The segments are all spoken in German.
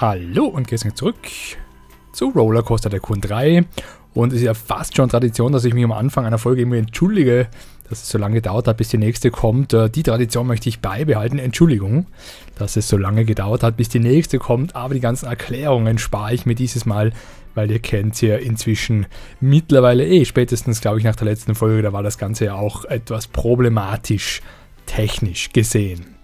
Hallo und gestern zurück zu Rollercoaster Tycoon 3. Und es ist ja fast schon Tradition, dass ich mich am Anfang einer Folge immer entschuldige, dass es so lange gedauert hat, bis die nächste kommt. Äh, die Tradition möchte ich beibehalten. Entschuldigung, dass es so lange gedauert hat, bis die nächste kommt. Aber die ganzen Erklärungen spare ich mir dieses Mal, weil ihr kennt ja inzwischen mittlerweile eh, spätestens glaube ich nach der letzten Folge, da war das Ganze ja auch etwas problematisch technisch gesehen.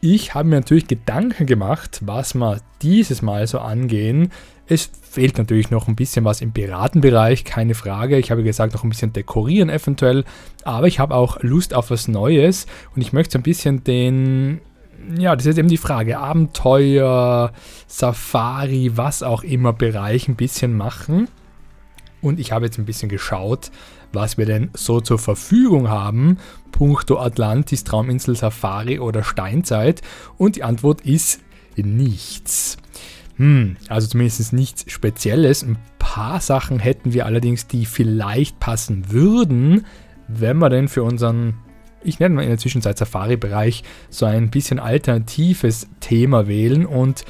Ich habe mir natürlich Gedanken gemacht, was wir dieses Mal so angehen. Es fehlt natürlich noch ein bisschen was im Piratenbereich, keine Frage. Ich habe gesagt, noch ein bisschen dekorieren eventuell. Aber ich habe auch Lust auf was Neues und ich möchte so ein bisschen den ja, das ist eben die Frage. Abenteuer, Safari, was auch immer Bereich ein bisschen machen. Und ich habe jetzt ein bisschen geschaut, was wir denn so zur Verfügung haben, puncto Atlantis, Trauminsel, Safari oder Steinzeit. Und die Antwort ist nichts. Hm, also zumindest nichts Spezielles. Ein paar Sachen hätten wir allerdings, die vielleicht passen würden, wenn wir denn für unseren, ich nenne mal in der Zwischenzeit Safari-Bereich, so ein bisschen alternatives Thema wählen. Und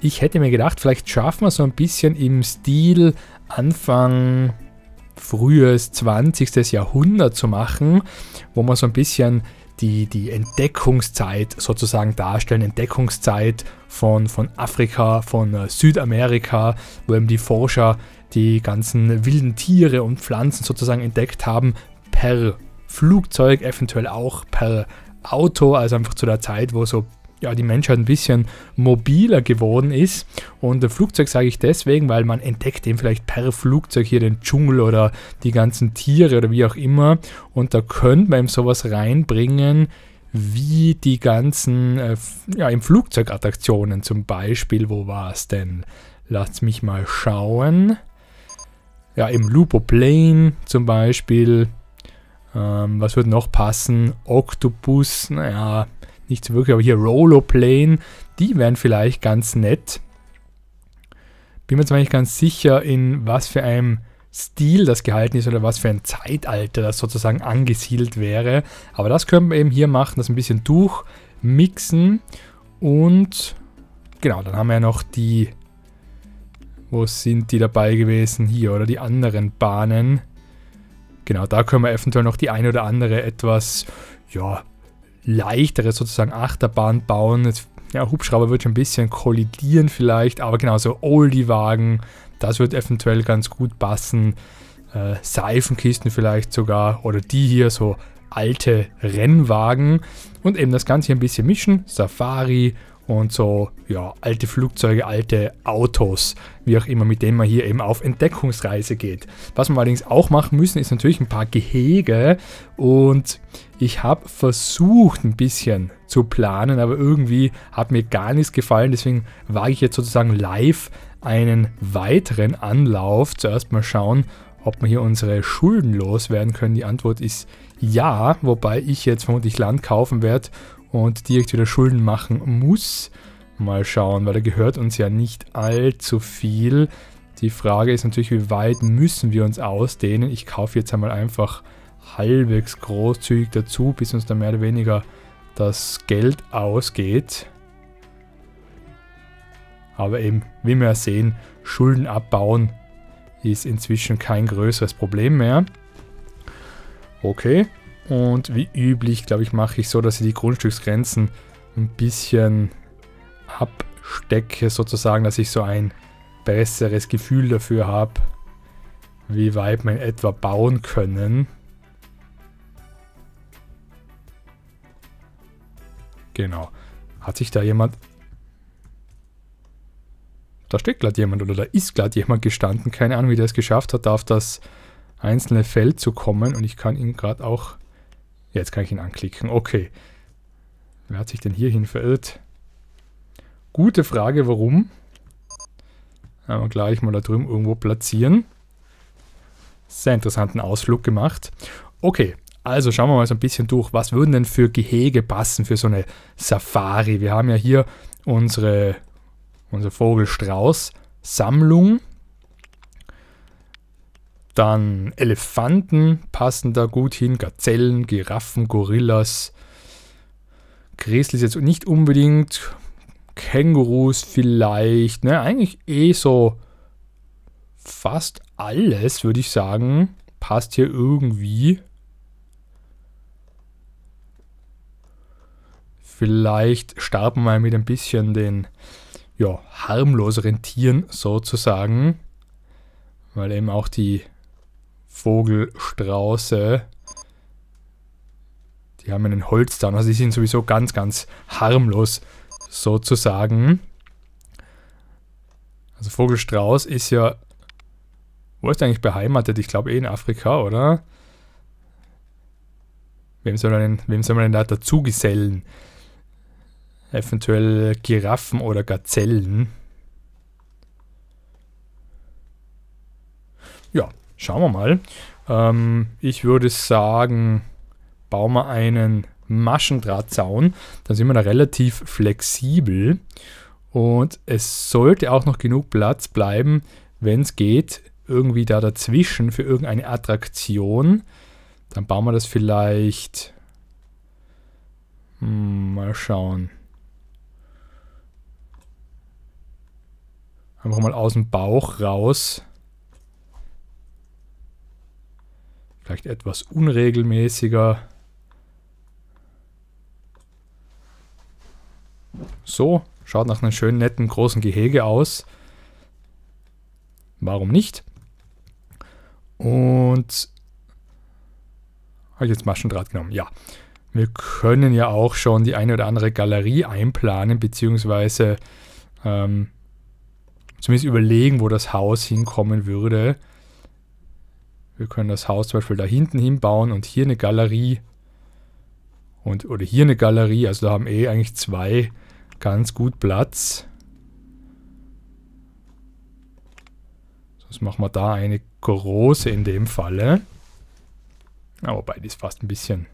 ich hätte mir gedacht, vielleicht schaffen wir so ein bisschen im Stil Anfang frühes 20. Jahrhundert zu machen, wo man so ein bisschen die, die Entdeckungszeit sozusagen darstellen, Entdeckungszeit von, von Afrika, von äh, Südamerika, wo eben die Forscher die ganzen wilden Tiere und Pflanzen sozusagen entdeckt haben, per Flugzeug, eventuell auch per Auto, also einfach zu der Zeit, wo so ja, die Menschheit ein bisschen mobiler geworden ist. Und Flugzeug sage ich deswegen, weil man entdeckt eben vielleicht per Flugzeug hier den Dschungel oder die ganzen Tiere oder wie auch immer. Und da könnte man eben sowas reinbringen, wie die ganzen, äh, ja, im Flugzeugattraktionen zum Beispiel. Wo war es denn? Lasst mich mal schauen. Ja, im Lupo Plane zum Beispiel. Ähm, was würde noch passen? Octopus, naja, nicht so wirklich, aber hier Rolloplane, die wären vielleicht ganz nett. Bin mir zwar nicht ganz sicher, in was für einem Stil das gehalten ist oder was für ein Zeitalter das sozusagen angesiedelt wäre. Aber das können wir eben hier machen, das ein bisschen durchmixen. Und genau, dann haben wir ja noch die, wo sind die dabei gewesen? Hier, oder die anderen Bahnen. Genau, da können wir eventuell noch die eine oder andere etwas, ja, leichtere sozusagen Achterbahn bauen. Ja, Hubschrauber wird schon ein bisschen kollidieren vielleicht, aber genau so Oldie-Wagen, das wird eventuell ganz gut passen. Äh, Seifenkisten vielleicht sogar oder die hier so alte Rennwagen und eben das Ganze hier ein bisschen mischen. Safari und so, ja, alte Flugzeuge, alte Autos, wie auch immer, mit denen man hier eben auf Entdeckungsreise geht. Was wir allerdings auch machen müssen, ist natürlich ein paar Gehege und ich habe versucht ein bisschen zu planen, aber irgendwie hat mir gar nichts gefallen, deswegen wage ich jetzt sozusagen live einen weiteren Anlauf. Zuerst mal schauen, ob wir hier unsere Schulden loswerden können. Die Antwort ist ja, wobei ich jetzt vermutlich Land kaufen werde und direkt wieder Schulden machen muss. Mal schauen, weil da gehört uns ja nicht allzu viel. Die Frage ist natürlich, wie weit müssen wir uns ausdehnen. Ich kaufe jetzt einmal einfach halbwegs großzügig dazu, bis uns da mehr oder weniger das Geld ausgeht. Aber eben, wie wir sehen, Schulden abbauen ist inzwischen kein größeres Problem mehr. Okay, und wie üblich, glaube ich, mache ich so, dass ich die Grundstücksgrenzen ein bisschen abstecke, sozusagen, dass ich so ein besseres Gefühl dafür habe, wie weit wir etwa bauen können. Genau. Hat sich da jemand... Da steht gerade jemand oder da ist gerade jemand gestanden. Keine Ahnung, wie der es geschafft hat, auf das einzelne Feld zu kommen. Und ich kann ihn gerade auch Jetzt kann ich ihn anklicken. Okay. Wer hat sich denn hierhin verirrt? Gute Frage, warum? Aber gleich mal da drüben irgendwo platzieren. Sehr interessanten Ausflug gemacht. Okay, also schauen wir mal so ein bisschen durch. Was würden denn für Gehege passen für so eine Safari? Wir haben ja hier unsere, unsere Vogelstrauß-Sammlung. Dann Elefanten passen da gut hin, Gazellen, Giraffen, Gorillas. Grizzlies jetzt nicht unbedingt. Kängurus vielleicht, ne? Eigentlich eh so fast alles, würde ich sagen, passt hier irgendwie. Vielleicht starten wir mit ein bisschen den ja, harmloseren Tieren sozusagen, weil eben auch die Vogelstrauße, die haben einen Holzdarm, also die sind sowieso ganz, ganz harmlos sozusagen. Also Vogelstrauß ist ja, wo ist er eigentlich beheimatet? Ich glaube eh in Afrika, oder? Wem soll man denn, wem soll man denn da dazu gesellen? Eventuell Giraffen oder Gazellen. Ja, schauen wir mal. Ähm, ich würde sagen, bauen wir einen Maschendrahtzaun. Dann sind wir da relativ flexibel. Und es sollte auch noch genug Platz bleiben, wenn es geht, irgendwie da dazwischen für irgendeine Attraktion. Dann bauen wir das vielleicht. Hm, mal schauen. Einfach mal aus dem Bauch raus. Vielleicht etwas unregelmäßiger. So, schaut nach einem schönen, netten, großen Gehege aus. Warum nicht? Und habe ich jetzt Maschendraht genommen? Ja. Wir können ja auch schon die eine oder andere Galerie einplanen, beziehungsweise ähm, zumindest überlegen, wo das Haus hinkommen würde. Wir können das Haus zum Beispiel da hinten hinbauen und hier eine Galerie und oder hier eine Galerie. Also da haben eh eigentlich zwei ganz gut Platz. Sonst machen wir da eine große in dem Falle. Aber wobei, die ist fast ein bisschen,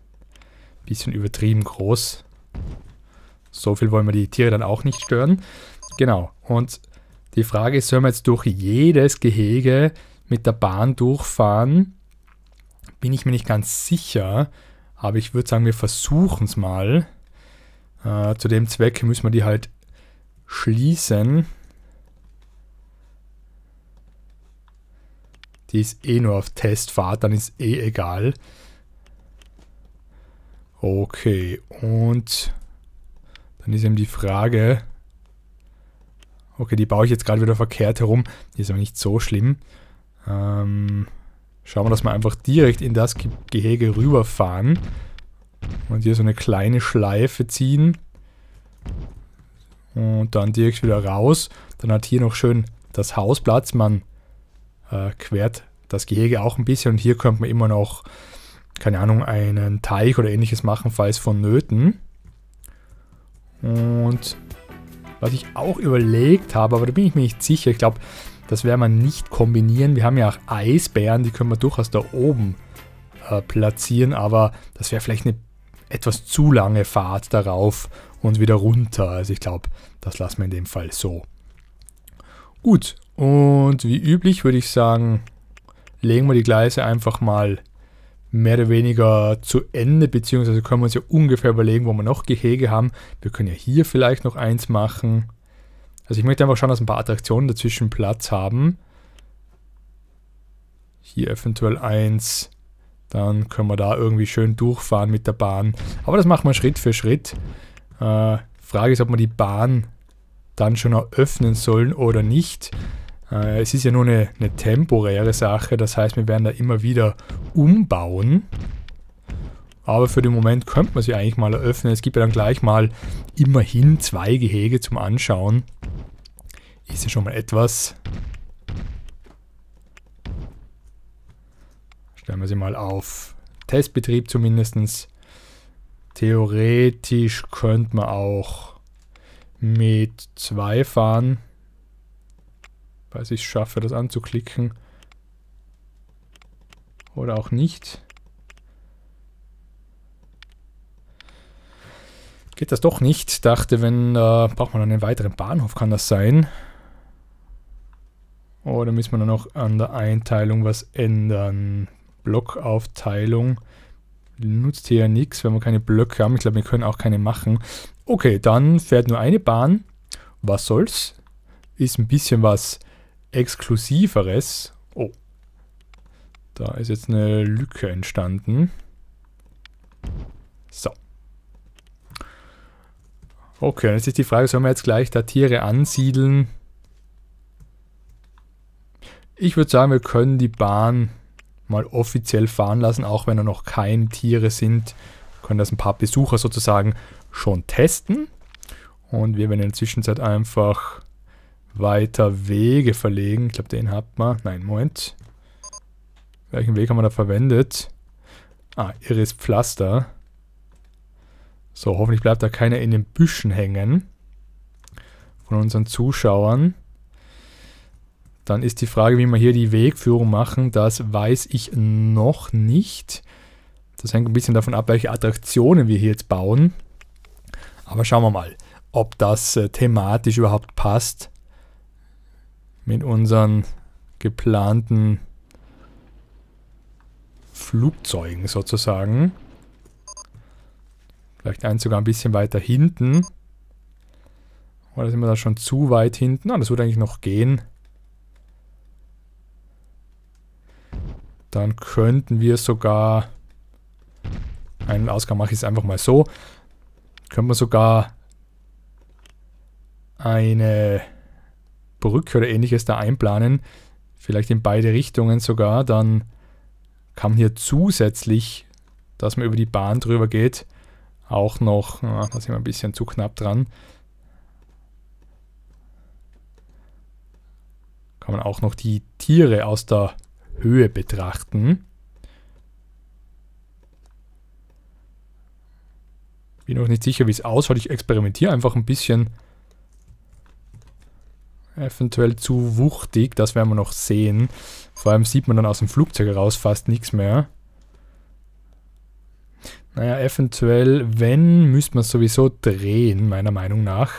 bisschen übertrieben groß. So viel wollen wir die Tiere dann auch nicht stören. Genau. Und die Frage ist, sollen wir jetzt durch jedes Gehege mit der Bahn durchfahren? Bin ich mir nicht ganz sicher, aber ich würde sagen, wir versuchen es mal. Äh, zu dem Zweck müssen wir die halt schließen. Die ist eh nur auf Testfahrt, dann ist eh egal. Okay, und dann ist eben die Frage, Okay, die baue ich jetzt gerade wieder verkehrt herum. Die ist aber nicht so schlimm. Ähm, schauen wir, dass wir einfach direkt in das Gehege rüberfahren. Und hier so eine kleine Schleife ziehen. Und dann direkt wieder raus. Dann hat hier noch schön das Haus Platz. Man äh, quert das Gehege auch ein bisschen. Und hier könnte man immer noch, keine Ahnung, einen Teich oder ähnliches machen, falls vonnöten. Und was ich auch überlegt habe, aber da bin ich mir nicht sicher. Ich glaube, das werden wir nicht kombinieren. Wir haben ja auch Eisbären, die können wir durchaus da oben äh, platzieren, aber das wäre vielleicht eine etwas zu lange Fahrt darauf und wieder runter. Also ich glaube, das lassen wir in dem Fall so. Gut, und wie üblich würde ich sagen, legen wir die Gleise einfach mal mehr oder weniger zu Ende, beziehungsweise können wir uns ja ungefähr überlegen, wo wir noch Gehege haben. Wir können ja hier vielleicht noch eins machen. Also ich möchte einfach schauen, dass ein paar Attraktionen dazwischen Platz haben. Hier eventuell eins. Dann können wir da irgendwie schön durchfahren mit der Bahn. Aber das machen wir Schritt für Schritt. Äh, Frage ist, ob wir die Bahn dann schon eröffnen sollen oder nicht. Äh, es ist ja nur eine, eine temporäre Sache, das heißt, wir werden da immer wieder umbauen. Aber für den Moment könnte man sie eigentlich mal eröffnen. Es gibt ja dann gleich mal immerhin zwei Gehege zum Anschauen. Ist ja schon mal etwas. Stellen wir sie mal auf Testbetrieb zumindest. Theoretisch könnte man auch mit zwei fahren. Falls ich es schaffe, das anzuklicken. Oder auch nicht. Geht das doch nicht. Dachte, wenn, äh, braucht man einen weiteren Bahnhof, kann das sein. Oder müssen wir dann noch an der Einteilung was ändern? Blockaufteilung. Nutzt hier ja nichts, wenn wir keine Blöcke haben. Ich glaube, wir können auch keine machen. Okay, dann fährt nur eine Bahn. was soll's? Ist ein bisschen was Exklusiveres. Oh. Da ist jetzt eine Lücke entstanden. So. Okay, jetzt ist die Frage, sollen wir jetzt gleich da Tiere ansiedeln? Ich würde sagen, wir können die Bahn mal offiziell fahren lassen, auch wenn da noch keine Tiere sind. Wir können das ein paar Besucher sozusagen schon testen. Und wir werden in der Zwischenzeit einfach weiter Wege verlegen. Ich glaube, den hat man. Nein, Moment. Welchen Weg haben wir da verwendet? Ah, Iris Pflaster. So, hoffentlich bleibt da keiner in den Büschen hängen. Von unseren Zuschauern. Dann ist die Frage, wie wir hier die Wegführung machen. Das weiß ich noch nicht. Das hängt ein bisschen davon ab, welche Attraktionen wir hier jetzt bauen. Aber schauen wir mal, ob das äh, thematisch überhaupt passt mit unseren geplanten Flugzeugen sozusagen. Vielleicht eins sogar ein bisschen weiter hinten. Oder sind wir da schon zu weit hinten? Ah, das würde eigentlich noch gehen. Dann könnten wir sogar, einen Ausgang mache ich es einfach mal so, können wir sogar eine Brücke oder ähnliches da einplanen, vielleicht in beide Richtungen sogar, dann kann man hier zusätzlich, dass man über die Bahn drüber geht, auch noch, ah, da sind wir ein bisschen zu knapp dran, kann man auch noch die Tiere aus der Höhe betrachten. Bin noch nicht sicher, wie es ausschaut. Ich experimentiere einfach ein bisschen. Eventuell zu wuchtig, das werden wir noch sehen. Vor allem sieht man dann aus dem Flugzeug heraus fast nichts mehr. Naja, eventuell, wenn, müsste man es sowieso drehen, meiner Meinung nach.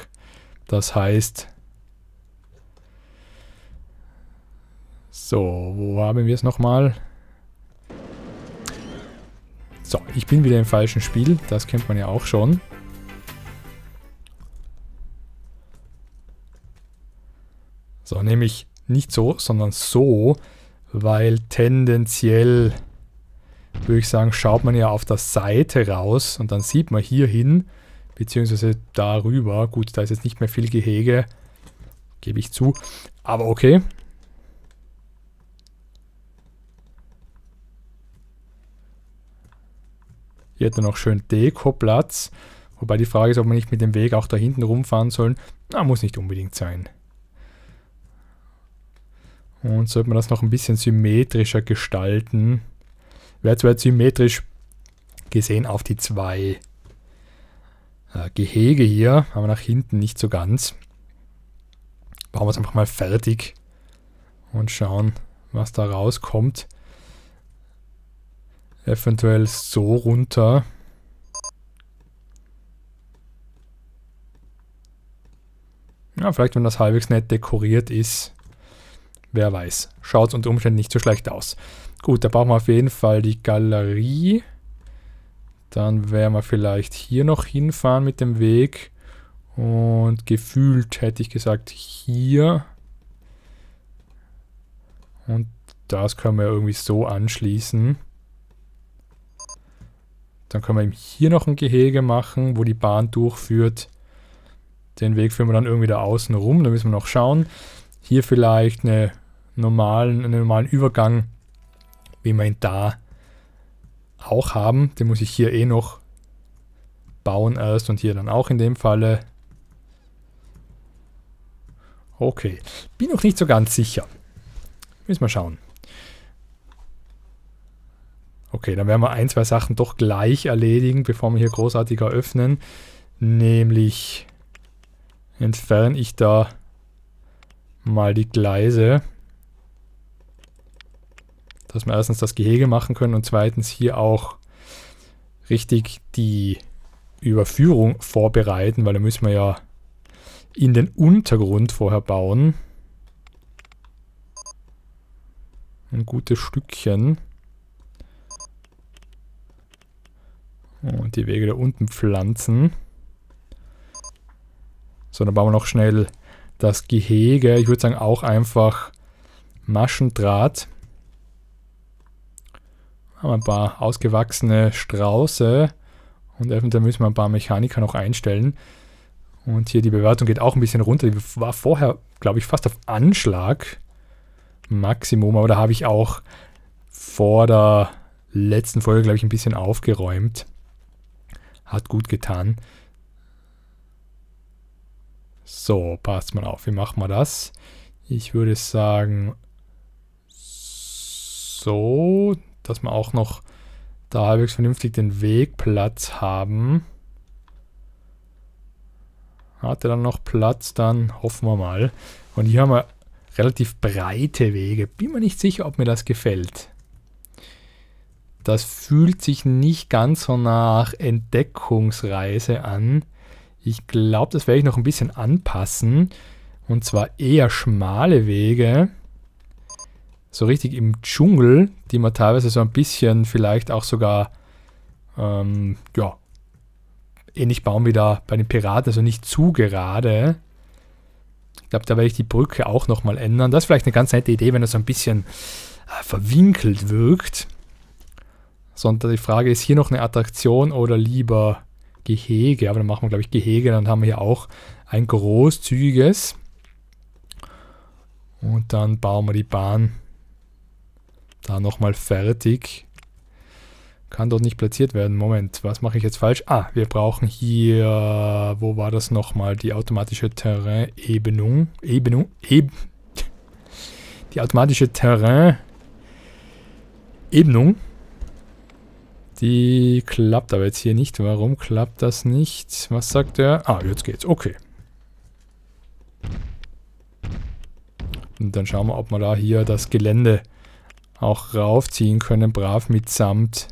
Das heißt, So, wo haben wir es nochmal? So, ich bin wieder im falschen Spiel. Das kennt man ja auch schon. So, nämlich nicht so, sondern so, weil tendenziell, würde ich sagen, schaut man ja auf der Seite raus und dann sieht man hier hin, beziehungsweise darüber. Gut, da ist jetzt nicht mehr viel Gehege, gebe ich zu. Aber okay, Hier hat er noch schön Deko-Platz. Wobei die Frage ist, ob man nicht mit dem Weg auch da hinten rumfahren soll. Na, muss nicht unbedingt sein. Und sollte man das noch ein bisschen symmetrischer gestalten. Wäre zwar symmetrisch gesehen auf die zwei äh, Gehege hier, aber nach hinten nicht so ganz. Bauen wir es einfach mal fertig und schauen, was da rauskommt. Eventuell so runter. Ja, vielleicht wenn das halbwegs nett dekoriert ist. Wer weiß. Schaut unter Umständen nicht so schlecht aus. Gut, da brauchen wir auf jeden Fall die Galerie. Dann werden wir vielleicht hier noch hinfahren mit dem Weg. Und gefühlt hätte ich gesagt hier. Und das können wir irgendwie so anschließen. Dann können wir eben hier noch ein Gehege machen, wo die Bahn durchführt. Den Weg führen wir dann irgendwie da außen rum. Da müssen wir noch schauen. Hier vielleicht eine normalen, einen normalen Übergang, wie wir ihn da auch haben. Den muss ich hier eh noch bauen erst und hier dann auch in dem Falle. Okay, bin noch nicht so ganz sicher. Müssen wir schauen. Okay, dann werden wir ein, zwei Sachen doch gleich erledigen, bevor wir hier großartig eröffnen. Nämlich entferne ich da mal die Gleise. Dass wir erstens das Gehege machen können und zweitens hier auch richtig die Überführung vorbereiten, weil da müssen wir ja in den Untergrund vorher bauen. Ein gutes Stückchen. Und die Wege da unten pflanzen. So, dann bauen wir noch schnell das Gehege. Ich würde sagen auch einfach Maschendraht. Haben ein paar ausgewachsene Strauße. Und eventuell müssen wir ein paar Mechaniker noch einstellen. Und hier die Bewertung geht auch ein bisschen runter. Die war vorher, glaube ich, fast auf Anschlag. Maximum. Aber da habe ich auch vor der letzten Folge, glaube ich, ein bisschen aufgeräumt. Hat gut getan. So, passt mal auf. Wie machen wir das? Ich würde sagen, so, dass wir auch noch da halbwegs vernünftig den Wegplatz haben. Hat er dann noch Platz? Dann hoffen wir mal. Und hier haben wir relativ breite Wege. Bin mir nicht sicher, ob mir das gefällt. Das fühlt sich nicht ganz so nach Entdeckungsreise an. Ich glaube, das werde ich noch ein bisschen anpassen. Und zwar eher schmale Wege. So richtig im Dschungel, die man teilweise so ein bisschen vielleicht auch sogar, ähm, ja, ähnlich bauen wie da bei den Piraten, also nicht zu gerade. Ich glaube, da werde ich die Brücke auch nochmal ändern. Das ist vielleicht eine ganz nette Idee, wenn das so ein bisschen äh, verwinkelt wirkt. Sondern die Frage ist hier noch eine Attraktion oder lieber Gehege. Aber dann machen wir, glaube ich, Gehege. Dann haben wir hier auch ein großzügiges. Und dann bauen wir die Bahn da nochmal fertig. Kann dort nicht platziert werden. Moment, was mache ich jetzt falsch? Ah, wir brauchen hier, wo war das nochmal? Die automatische Terrain-Ebenung. Ebenung, Eben, die automatische Terrain-Ebenung. Die klappt aber jetzt hier nicht. Warum klappt das nicht? Was sagt er? Ah, jetzt geht's. Okay. Und dann schauen wir, ob wir da hier das Gelände auch raufziehen können, brav mitsamt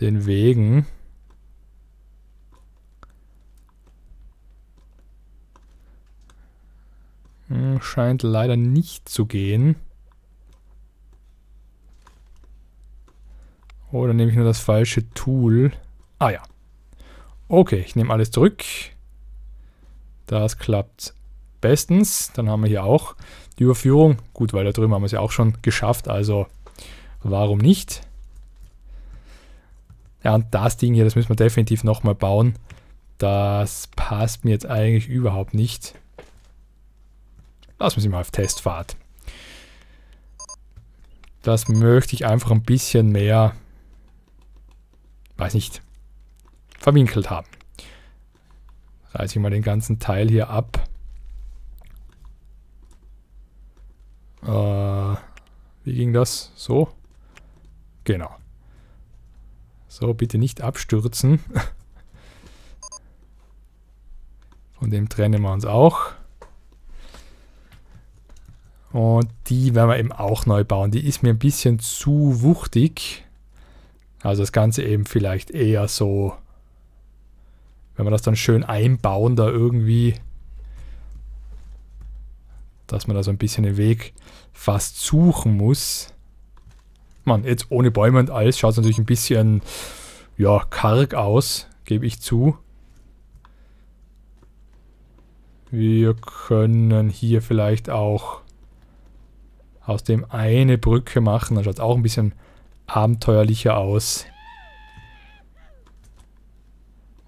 den Wegen. Hm, scheint leider nicht zu gehen. Oder nehme ich nur das falsche Tool? Ah ja. Okay, ich nehme alles zurück. Das klappt bestens. Dann haben wir hier auch die Überführung. Gut, weil da drüben haben wir es ja auch schon geschafft, also warum nicht? Ja, und das Ding hier, das müssen wir definitiv nochmal bauen. Das passt mir jetzt eigentlich überhaupt nicht. Lassen wir sie mal auf Testfahrt. Das möchte ich einfach ein bisschen mehr, weiß nicht, verwinkelt haben. Reiße ich mal den ganzen Teil hier ab. Äh, wie ging das? So? Genau. So, bitte nicht abstürzen. Von dem trennen wir uns auch. Und die werden wir eben auch neu bauen. Die ist mir ein bisschen zu wuchtig. Also das Ganze eben vielleicht eher so, wenn wir das dann schön einbauen da irgendwie, dass man da so ein bisschen den Weg fast suchen muss. Man, jetzt ohne Bäume und alles schaut es natürlich ein bisschen, ja, karg aus, gebe ich zu. Wir können hier vielleicht auch aus dem eine Brücke machen, dann schaut es auch ein bisschen abenteuerlicher aus.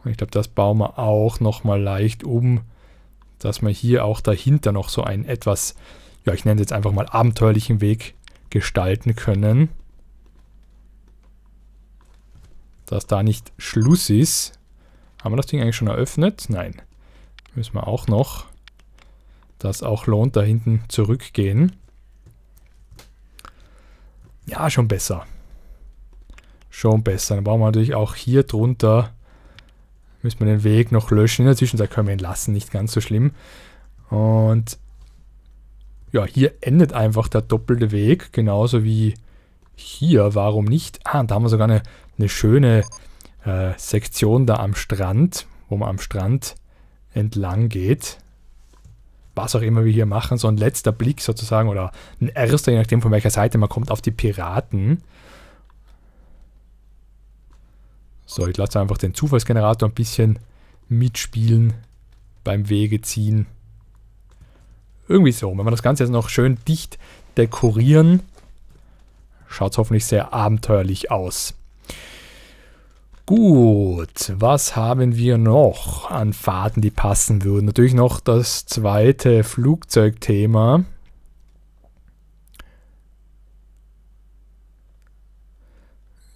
Und ich glaube, das bauen wir auch nochmal leicht um, dass wir hier auch dahinter noch so einen etwas, ja, ich nenne es jetzt einfach mal abenteuerlichen Weg gestalten können. dass da nicht Schluss ist. Haben wir das Ding eigentlich schon eröffnet? Nein. Müssen wir auch noch. Das auch lohnt, da hinten zurückgehen. Ja, schon besser. Schon besser. Dann brauchen wir natürlich auch hier drunter. Müssen wir den Weg noch löschen. In der Zwischenzeit können wir ihn lassen, nicht ganz so schlimm. Und ja, hier endet einfach der doppelte Weg, genauso wie hier. Warum nicht? Ah, da haben wir sogar eine eine schöne äh, Sektion da am Strand, wo man am Strand entlang geht. Was auch immer wir hier machen, so ein letzter Blick sozusagen oder ein erster, je nachdem von welcher Seite man kommt, auf die Piraten. So, ich lasse einfach den Zufallsgenerator ein bisschen mitspielen. beim Wege ziehen. Irgendwie so. Wenn wir das Ganze jetzt noch schön dicht dekorieren, schaut es hoffentlich sehr abenteuerlich aus. Gut, was haben wir noch an Fahrten, die passen würden? Natürlich noch das zweite Flugzeugthema.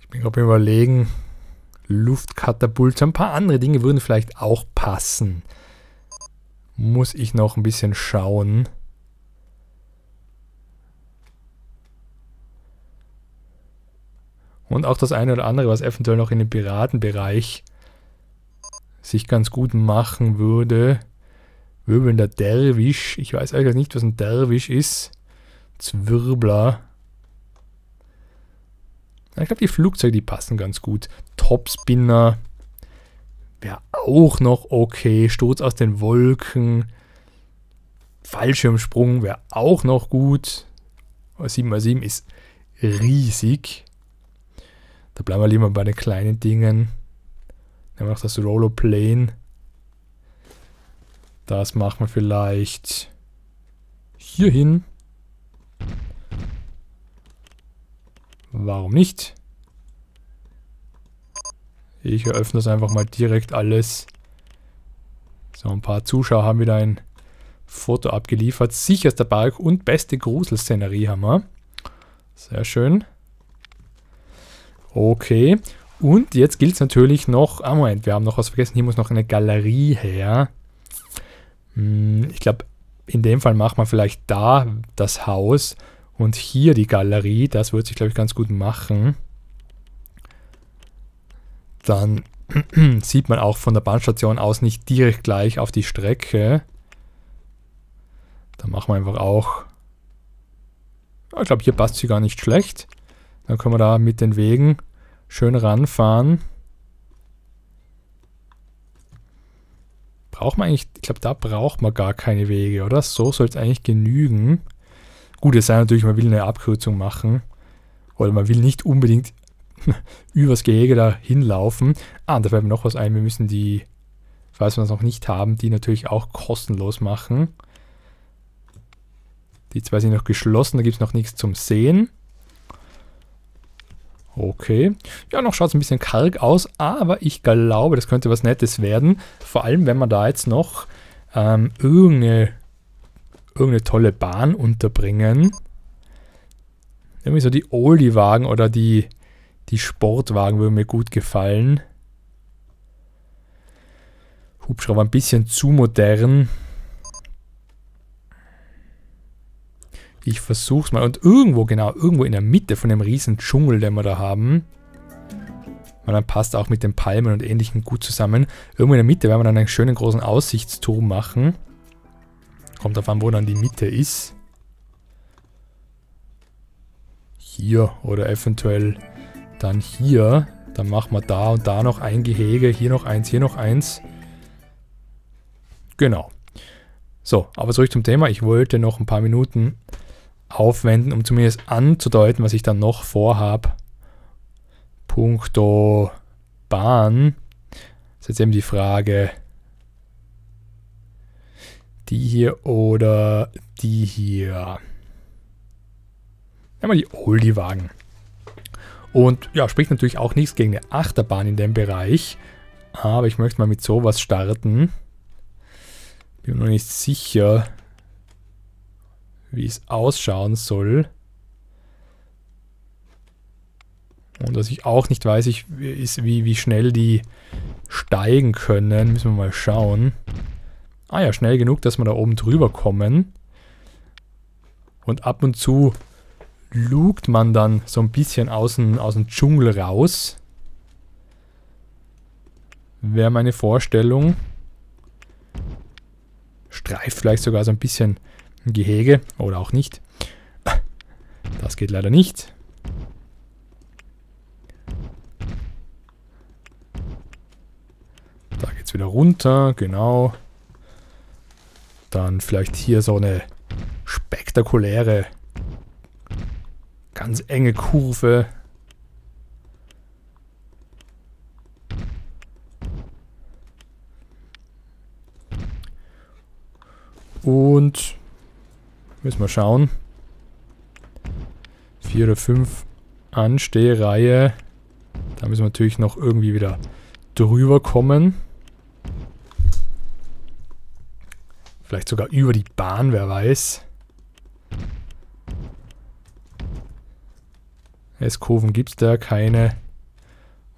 Ich bin gerade überlegen, Luftkatapult, ein paar andere Dinge würden vielleicht auch passen. Muss ich noch ein bisschen schauen. Und auch das eine oder andere, was eventuell noch in dem Piratenbereich sich ganz gut machen würde. Wirbelnder Derwisch. Ich weiß eigentlich nicht, was ein Derwisch ist. Zwirbler. Ich glaube, die Flugzeuge, die passen ganz gut. Topspinner wäre auch noch okay. Sturz aus den Wolken. Fallschirmsprung wäre auch noch gut. 7x7 ist riesig. Da bleiben wir lieber bei den kleinen Dingen. Nehmen wir noch das Rolloplane. Das machen wir vielleicht hier hin. Warum nicht? Ich eröffne das einfach mal direkt alles. So, ein paar Zuschauer haben wieder ein Foto abgeliefert. Sicherster Park und beste Gruselszenerie haben wir. Sehr schön. Okay. Und jetzt gilt es natürlich noch. Ah, Moment, wir haben noch was vergessen. Hier muss noch eine Galerie her. Hm, ich glaube, in dem Fall machen wir vielleicht da das Haus und hier die Galerie. Das wird sich, glaube ich, ganz gut machen. Dann sieht man auch von der Bahnstation aus nicht direkt gleich auf die Strecke. Da machen wir einfach auch. Ich glaube, hier passt sie gar nicht schlecht. Dann können wir da mit den Wegen schön ranfahren. Braucht man eigentlich, ich glaube, da braucht man gar keine Wege, oder? So soll es eigentlich genügen. Gut, es sei natürlich, man will eine Abkürzung machen. Oder man will nicht unbedingt übers Gehege da hinlaufen. Ah, und da fällt mir noch was ein. Wir müssen die, falls wir das noch nicht haben, die natürlich auch kostenlos machen. Die zwei sind noch geschlossen, da gibt es noch nichts zum Sehen. Okay. Ja, noch schaut es ein bisschen karg aus, aber ich glaube, das könnte was Nettes werden. Vor allem, wenn wir da jetzt noch ähm, irgendeine, irgendeine tolle Bahn unterbringen. Irgendwie so die Oldie-Wagen oder die, die Sportwagen würden mir gut gefallen. Hubschrauber ein bisschen zu modern. Ich versuch's mal. Und irgendwo, genau, irgendwo in der Mitte von dem riesen Dschungel, den wir da haben. Und dann passt auch mit den Palmen und ähnlichem gut zusammen. Irgendwo in der Mitte werden wir dann einen schönen großen Aussichtsturm machen. Kommt an, wo dann die Mitte ist. Hier oder eventuell dann hier. Dann machen wir da und da noch ein Gehege. Hier noch eins, hier noch eins. Genau. So, aber zurück zum Thema. Ich wollte noch ein paar Minuten aufwenden, um zumindest anzudeuten, was ich dann noch vorhabe. Punkto Bahn. Das ist jetzt eben die Frage, die hier oder die hier. Einmal die Oldie-Wagen. Und ja, spricht natürlich auch nichts gegen eine Achterbahn in dem Bereich. Aber ich möchte mal mit sowas starten. Bin mir noch nicht sicher, wie es ausschauen soll. Und was ich auch nicht weiß, ich, ist, wie, wie schnell die steigen können. Müssen wir mal schauen. Ah ja, schnell genug, dass wir da oben drüber kommen. Und ab und zu lugt man dann so ein bisschen aus dem, aus dem Dschungel raus. Wäre meine Vorstellung. Streift vielleicht sogar so ein bisschen ein Gehege oder auch nicht. Das geht leider nicht. Da geht es wieder runter, genau. Dann vielleicht hier so eine spektakuläre, ganz enge Kurve. Und müssen wir schauen. Vier oder fünf Anstehreihe. Da müssen wir natürlich noch irgendwie wieder drüber kommen. Vielleicht sogar über die Bahn, wer weiß. S-Kurven gibt es da keine.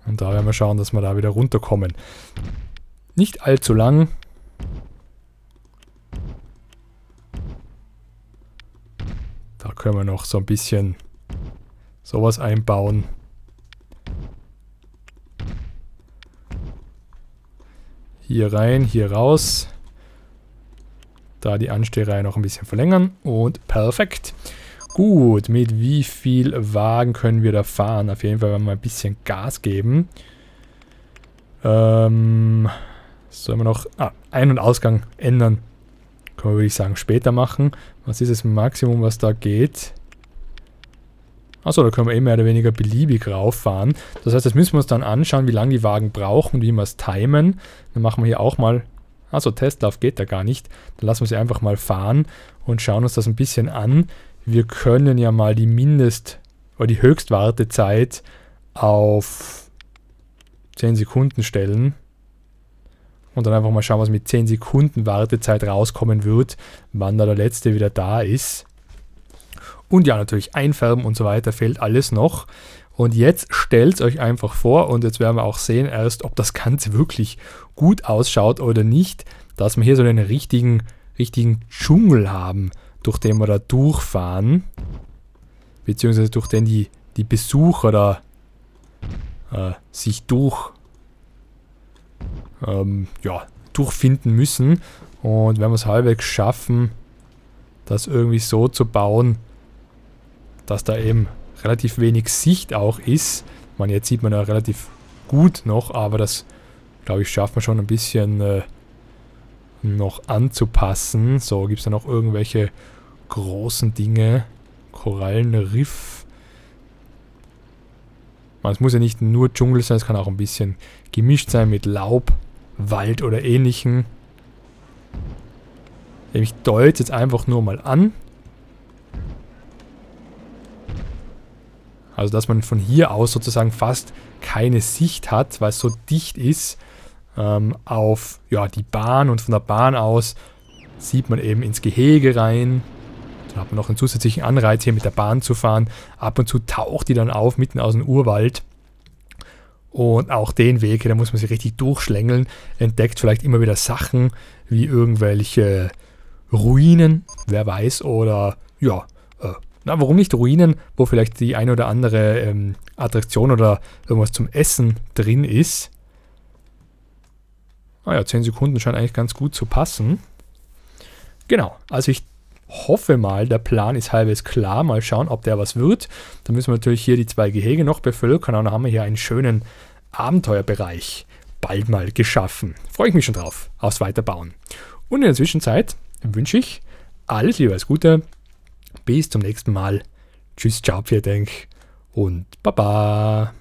Und da werden wir schauen, dass wir da wieder runterkommen. Nicht allzu lang. Da können wir noch so ein bisschen sowas einbauen. Hier rein, hier raus. Da die Anstehreihe noch ein bisschen verlängern. Und perfekt. Gut, mit wie viel Wagen können wir da fahren? Auf jeden Fall werden wir ein bisschen Gas geben. Ähm, sollen wir noch ah, Ein- und Ausgang ändern? Können wir, würde ich sagen, später machen. Was ist das Maximum, was da geht? Achso, da können wir eh mehr oder weniger beliebig rauffahren. Das heißt, das müssen wir uns dann anschauen, wie lange die Wagen brauchen, wie wir es timen. Dann machen wir hier auch mal... Achso, Testlauf geht da gar nicht. Dann lassen wir sie einfach mal fahren und schauen uns das ein bisschen an wir können ja mal die Mindest- oder die Höchstwartezeit auf 10 Sekunden stellen und dann einfach mal schauen, was mit 10 Sekunden Wartezeit rauskommen wird, wann da der letzte wieder da ist. Und ja, natürlich einfärben und so weiter fehlt alles noch. Und jetzt stellt euch einfach vor, und jetzt werden wir auch sehen erst, ob das Ganze wirklich gut ausschaut oder nicht, dass wir hier so einen richtigen, richtigen Dschungel haben durch den wir da durchfahren, beziehungsweise durch den die, die Besucher da äh, sich durch, ähm, ja, durchfinden müssen. Und wenn wir es halbwegs schaffen, das irgendwie so zu bauen, dass da eben relativ wenig Sicht auch ist. Man, jetzt sieht man ja relativ gut noch, aber das, glaube ich, schafft man schon ein bisschen äh, noch anzupassen. So, gibt es da noch irgendwelche großen Dinge? Korallenriff. Es muss ja nicht nur Dschungel sein, es kann auch ein bisschen gemischt sein mit Laub, Wald oder ähnlichem. Ich deute jetzt einfach nur mal an. Also dass man von hier aus sozusagen fast keine Sicht hat, weil es so dicht ist ähm, auf ja, die Bahn und von der Bahn aus sieht man eben ins Gehege rein. Da hat man noch einen zusätzlichen Anreiz hier mit der Bahn zu fahren. Ab und zu taucht die dann auf mitten aus dem Urwald. Und auch den Weg, da muss man sich richtig durchschlängeln, entdeckt vielleicht immer wieder Sachen wie irgendwelche Ruinen, wer weiß, oder ja, äh, na, warum nicht Ruinen, wo vielleicht die eine oder andere ähm, Attraktion oder irgendwas zum Essen drin ist. Ah 10 Sekunden scheint eigentlich ganz gut zu passen. Genau, also ich hoffe mal, der Plan ist halbwegs klar. Mal schauen, ob der was wird. Dann müssen wir natürlich hier die zwei Gehege noch bevölkern und dann haben wir hier einen schönen Abenteuerbereich bald mal geschaffen. Freue ich mich schon drauf, aufs Weiterbauen. Und in der Zwischenzeit wünsche ich alles Liebe, alles Gute. Bis zum nächsten Mal. Tschüss, ciao, vielen Dank und Baba.